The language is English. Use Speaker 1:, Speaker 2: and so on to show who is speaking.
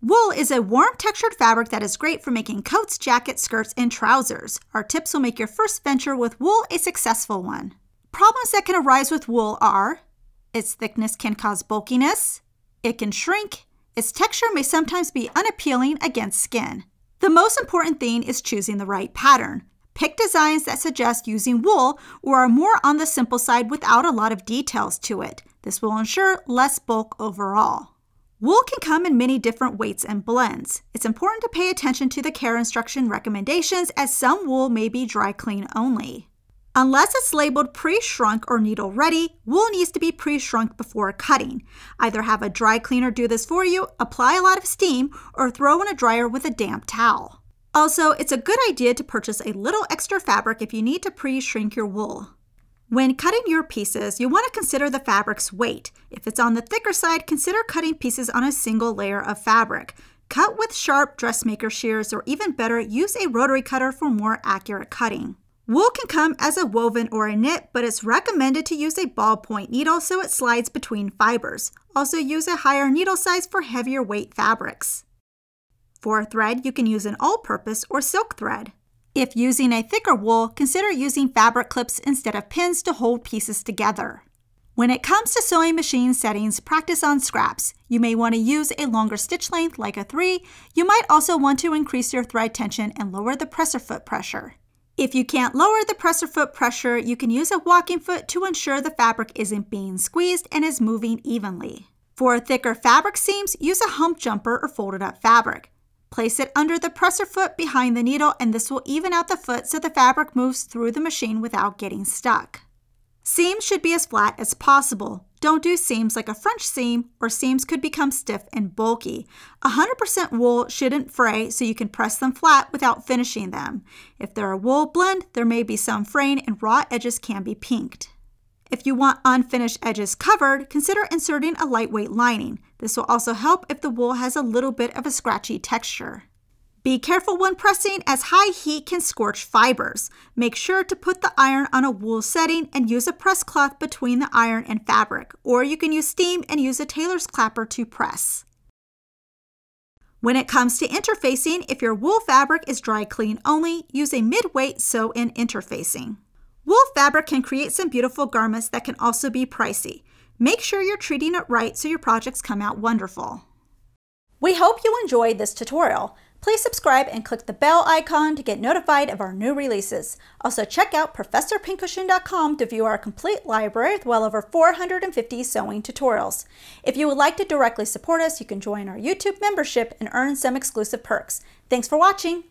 Speaker 1: Wool is a warm textured fabric that is great for making coats, jackets, skirts, and trousers. Our tips will make your first venture with wool a successful one. Problems that can arise with wool are its thickness can cause bulkiness, it can shrink, its texture may sometimes be unappealing against skin. The most important thing is choosing the right pattern. Pick designs that suggest using wool or are more on the simple side without a lot of details to it. This will ensure less bulk overall. Wool can come in many different weights and blends. It's important to pay attention to the care instruction recommendations as some wool may be dry clean only. Unless it's labeled pre-shrunk or needle ready, wool needs to be pre-shrunk before cutting. Either have a dry cleaner do this for you, apply a lot of steam, or throw in a dryer with a damp towel. Also, it's a good idea to purchase a little extra fabric if you need to pre-shrink your wool. When cutting your pieces, you want to consider the fabric's weight. If it's on the thicker side, consider cutting pieces on a single layer of fabric. Cut with sharp dressmaker shears or even better, use a rotary cutter for more accurate cutting. Wool can come as a woven or a knit, but it's recommended to use a ballpoint needle so it slides between fibers. Also use a higher needle size for heavier weight fabrics. For thread, you can use an all-purpose or silk thread. If using a thicker wool, consider using fabric clips instead of pins to hold pieces together. When it comes to sewing machine settings, practice on scraps. You may want to use a longer stitch length like a 3. You might also want to increase your thread tension and lower the presser foot pressure. If you can't lower the presser foot pressure, you can use a walking foot to ensure the fabric isn't being squeezed and is moving evenly. For thicker fabric seams, use a hump jumper or folded up fabric. Place it under the presser foot behind the needle and this will even out the foot so the fabric moves through the machine without getting stuck. Seams should be as flat as possible. Don't do seams like a French seam or seams could become stiff and bulky. 100% wool shouldn't fray so you can press them flat without finishing them. If they're a wool blend, there may be some fraying and raw edges can be pinked. If you want unfinished edges covered, consider inserting a lightweight lining. This will also help if the wool has a little bit of a scratchy texture. Be careful when pressing as high heat can scorch fibers. Make sure to put the iron on a wool setting and use a press cloth between the iron and fabric, or you can use steam and use a tailor's clapper to press. When it comes to interfacing, if your wool fabric is dry clean only, use a mid-weight sew-in interfacing. Wool fabric can create some beautiful garments that can also be pricey. Make sure you're treating it right so your projects come out wonderful. We hope you enjoyed this tutorial. Please subscribe and click the bell icon to get notified of our new releases. Also check out ProfessorPincushion.com to view our complete library with well over 450 sewing tutorials. If you would like to directly support us, you can join our YouTube membership and earn some exclusive perks. Thanks for watching!